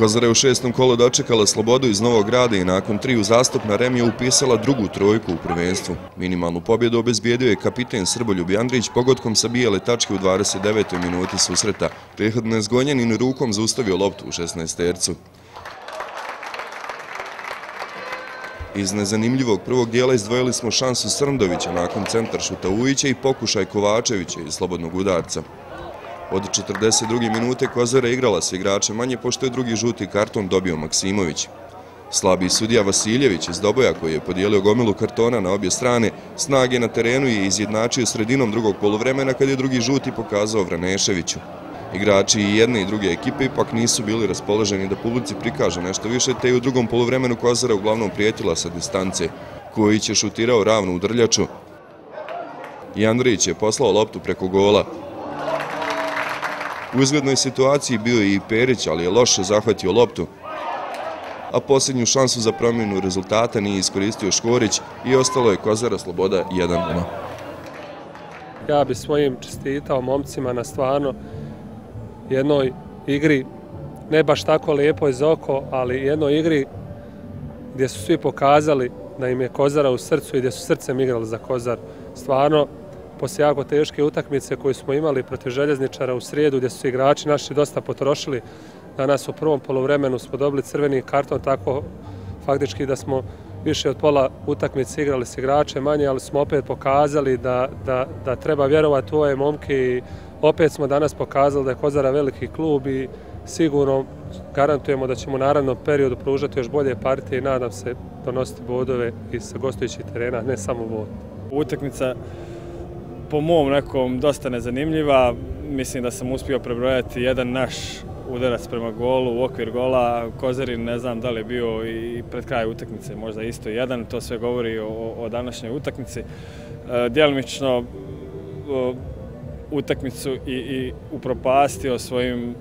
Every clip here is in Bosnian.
Kozara je u šestom kolu dočekala slobodu iz Novog grada i nakon tri uzastopna Remija upisala drugu trojku u prvenstvu. Minimalnu pobjedu obezbijedio je kapiten Srboljub Andrić pogodkom sa bijele tačke u 29. minuti susreta. Prehodno je zgonjenin rukom zaustavio loptu u 16. tercu. Iz nezanimljivog prvog dijela izdvojili smo šansu Srndovića nakon centar Šuta Ujića i pokušaj Kovačevića iz slobodnog udarca. Od 42. minute Kozara igrala se igrače manje, pošto je drugi žuti karton dobio Maksimović. Slabi sudija Vasiljević iz Doboja, koji je podijelio gomilu kartona na obje strane, snage na terenu je izjednačio sredinom drugog polovremena kad je drugi žuti pokazao Vraneševiću. Igrači i jedne i druge ekipe ipak nisu bili raspoloženi da publici prikaže nešto više, te i u drugom polovremenu Kozara uglavnom prijetila sa distance, koji će šutirao ravno u drljaču. I Andrić je poslao loptu preko gola, U izglednoj situaciji bio je i Perić, ali je loše zahvatio loptu. A posljednju šansu za promjenu rezultata nije iskoristio Škorić i ostalo je Kozara Sloboda 1-0. Ja bi svojim čestitao momcima na stvarno jednoj igri, ne baš tako lijepo iz oko, ali jednoj igri gdje su svi pokazali da im je Kozara u srcu i gdje su srcem igrali za Kozar. Stvarno, poslije jako teške utakmice koje smo imali protiv željezničara u srijedu gdje su igrači naši dosta potrošili. Danas u prvom polovremenu smo dobili crveni karton tako faktički da smo više od pola utakmice igrali s igrače manje, ali smo opet pokazali da, da, da treba vjerovati u ove momke i opet smo danas pokazali da je Kozara veliki klub i sigurno garantujemo da ćemo u naravnom periodu pružati još bolje partije i nadam se donositi bodove i sa gostujućih terena, ne samo bod. Utakmica po mom nekom dosta nezanimljiva. Mislim da sam uspio prebrojati jedan naš udarac prema golu, u okvir gola. Kozarin ne znam da li je bio i pred kraj utakmice, možda isto jedan. To sve govori o, o današnjoj utakmici. E, djelimično e, utakmicu i, i upropastio svojim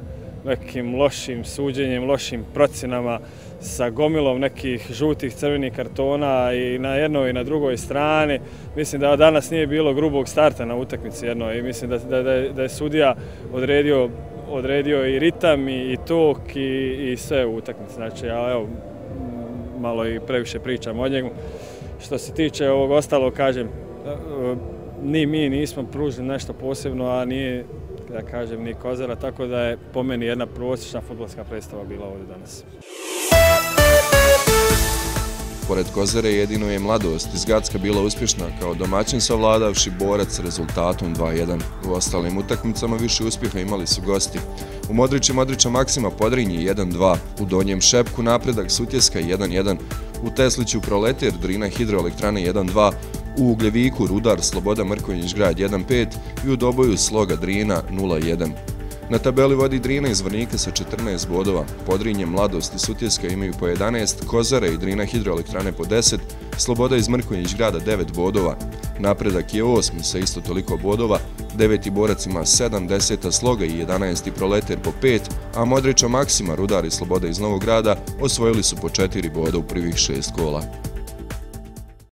nekim lošim suđenjem, lošim procenama sa gomilom nekih žutih crvenih kartona i na jednoj i na drugoj strani. Mislim da danas nije bilo grubog starta na utakmici jednoj i mislim da, da, da, je, da je sudija odredio, odredio i ritam i, i tok i, i sve u utakmici. Znači, ali evo, malo i previše pričam o njemu. Što se tiče ovog ostalog, kažem, e, ni mi nismo pružili nešto posebno, a nije da kažem, ni Kozara, tako da je po meni jedna prosječna futbolska predstava bila ovdje danas. Pored Kozare jedino je mladost iz Gacka bila uspješna kao domaćin savladavši borac rezultatom 2-1. U ostalim utakmicama više uspjeha imali su gosti. U Modrići Modrića Maksima Podrinji 1-2, u Donjem Šepku napredak Sutjeska 1-1, u Tesliću Proletir Drina Hidroelektrane 1-2, u Ugljeviku Rudar Sloboda Mrkonjić grad 1-5 i u Doboju Sloga Drina 0-1. Na tabeli vodi Drina iz Vrnika sa 14 bodova, Podrinje, Mladost i Sutjeska imaju po 11, Kozare i Drina Hidroelektrane po 10, Sloboda iz Mrkonjić grada 9 bodova. Napredak je osmi sa isto toliko bodova, deveti borac ima 7, deseta Sloga i 11. Proleter po 5, a Modrića Maksima, Rudar i Sloboda iz Novog grada osvojili su po 4 boda u prvih šest kola.